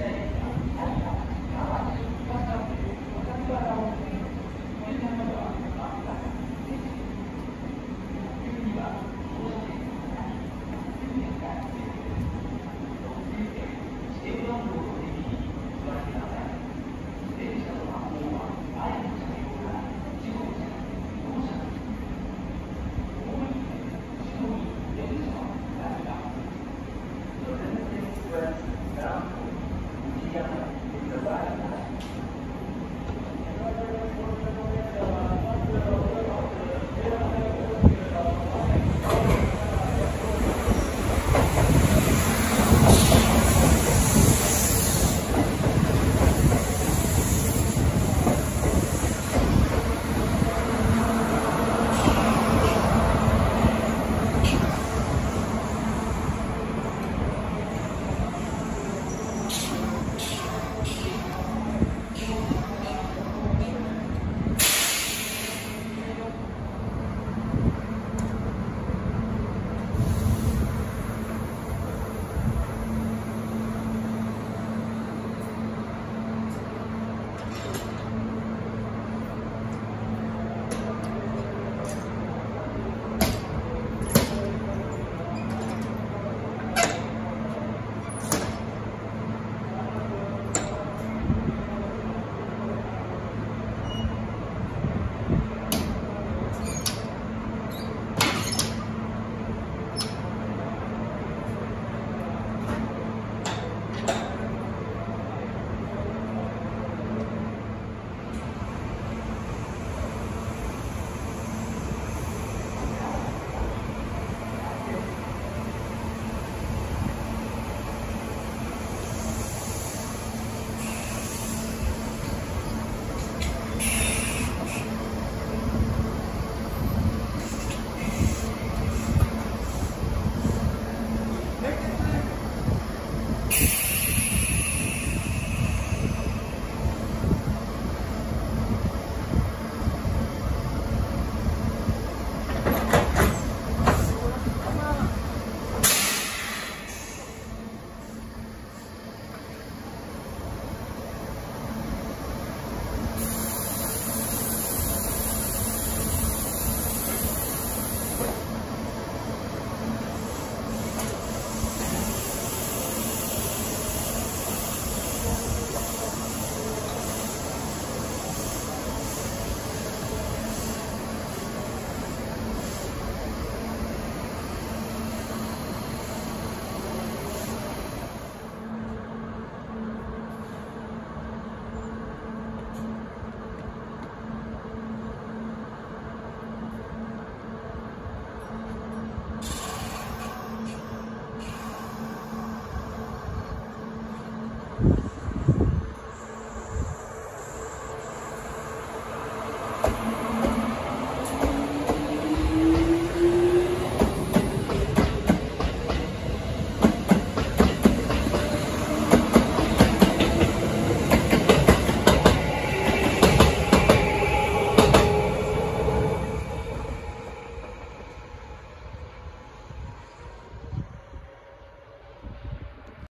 everything.